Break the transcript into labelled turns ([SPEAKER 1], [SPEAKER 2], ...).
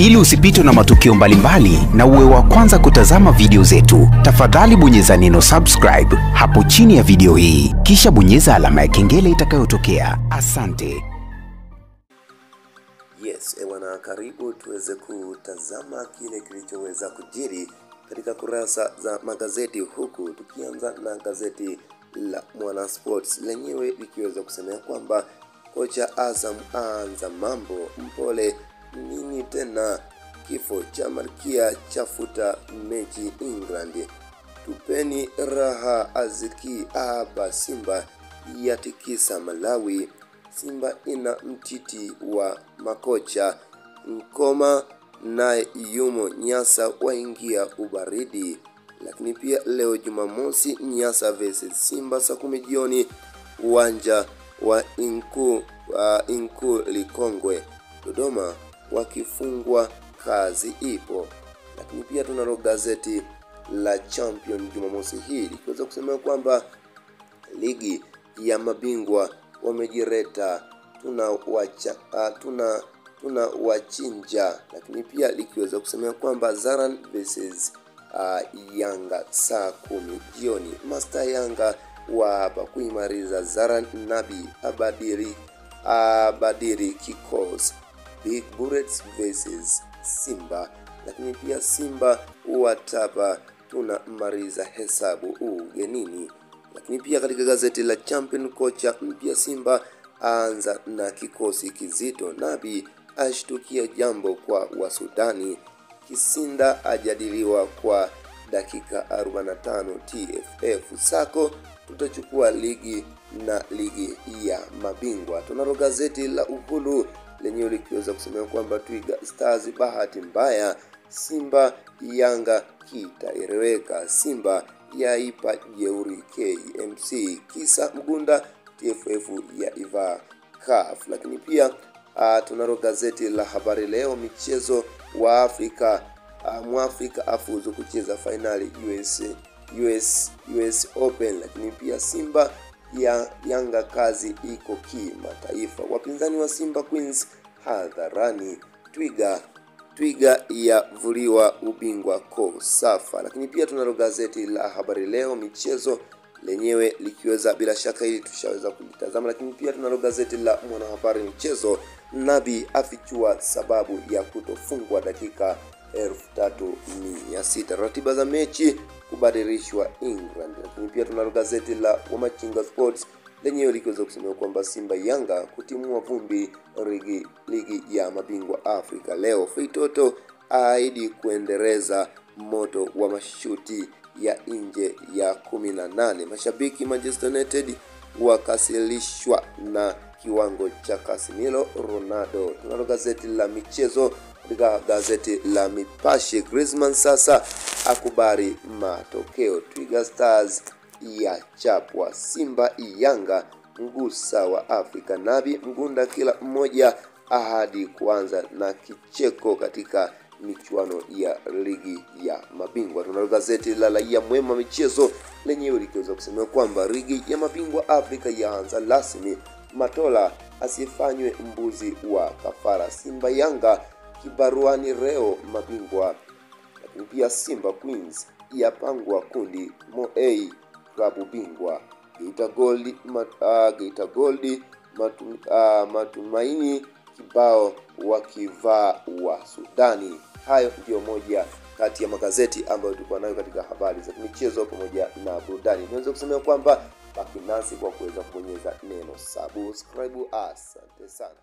[SPEAKER 1] Ili usipitwe na matukio mbalimbali mbali, na uwe wa kwanza kutazama video zetu, tafadhali bonyeza neno subscribe hapo chini ya video hii, kisha bonyeza alama ya kengele itakayotokea. Asante.
[SPEAKER 2] Yes, ewana, karibu tuweze kutazama kile kilichoweza kujiri katika kurasa za magazeti, huku tukianza na gazeti la Mwana Sports lenyewe likiweza kusemea kwamba kocha Azam aanza mambo mpole nini tena, kifo cha malkia chafuta mechi England, tupeni raha aziki aba Simba yatikisa Malawi, Simba ina mtiti wa makocha Nkoma naye yumo Nyasa waingia ubaridi. Lakini pia leo Jumamosi, Nyasa vs Simba saa kumi jioni uwanja wa Inku, uh, Inku Likongwe. Dodoma wakifungwa kazi ipo. Lakini pia tunalo gazeti la Champion Jumamosi hii likiweza kusema kwamba ligi ya mabingwa wamejireta tuna wacha, uh, tuna tuna wachinja, lakini pia likiweza kusemea kwamba Zaran versus uh, Yanga saa kumi jioni. Master Yanga wa hapa kuimaliza Zaran Nabi abadiri abadiri kikosi Big Bullets vs Simba, lakini pia Simba watapa tunamaliza hesabu ugenini. Lakini pia katika gazeti la Champion, kocha mpya Simba aanza na kikosi kizito. Nabi ashtukia jambo kwa Wasudani. Kisinda ajadiliwa kwa dakika 45 TFF. Sako tutachukua ligi na ligi ya mabingwa. Tunalo gazeti la Uhuru lenyewe likiweza kusema kwamba Twiga Stars bahati mbaya, Simba Yanga kitaeleweka. Simba yaipa jeuri KMC kisa Mgunda, TFF ya iva CAF. Lakini pia tunalo gazeti la Habari Leo michezo wa Afrika Mwafrika afuzu kucheza fainali US, US, US Open. Lakini pia Simba ya Yanga kazi iko kimataifa. Wapinzani wa Simba Queens hadharani. Twiga Twiga yavuliwa ubingwa Kosafa. Lakini pia tunalo gazeti la Habari Leo michezo lenyewe likiweza bila shaka ili tushaweza kulitazama, lakini pia tunalo gazeti la Mwanahabari michezo, Nabi afichua sababu ya kutofungwa dakika elfu tatu mia sita ratiba za mechi kubadilishwa England. Lakini pia tunalo gazeti la Wamachinga Sports lenyewe likiweza kusema kwamba Simba Yanga kutimua vumbi ligi, ligi ya mabingwa Afrika leo. Feitoto aahidi kuendeleza moto wa mashuti ya nje ya 18. Mashabiki Manchester United wakasilishwa na kiwango cha Casemiro Ronaldo. Tunalo gazeti la michezo katika gazeti la Mipashe, Griezmann sasa akubali matokeo. Twiga Stars ya chapwa Simba Yanga ngusa wa Afrika Nabi Mgunda, kila mmoja ahadi kuanza na kicheko katika michuano ya ligi ya mabingwa. Tunalo gazeti la Raia Mwema michezo lenyewe likiweza kusema kwamba ligi ya mabingwa Afrika yaanza rasmi, Matola asifanywe mbuzi wa kafara. Simba Yanga kibaruani reo mabingwa. Lakini pia Simba Queens yapangwa kundi Moa klabu bingwa Geita Gold, mat, uh, Geita Gold matu, uh, matumaini kibao wakivaa wa Sudani. Hayo ndiyo moja kati ya magazeti ambayo tulikuwa nayo katika habari za michezo pamoja na burudani. Niweze kusema kwamba baki nasi kwa kuweza kubonyeza neno subscribe. Asante sana.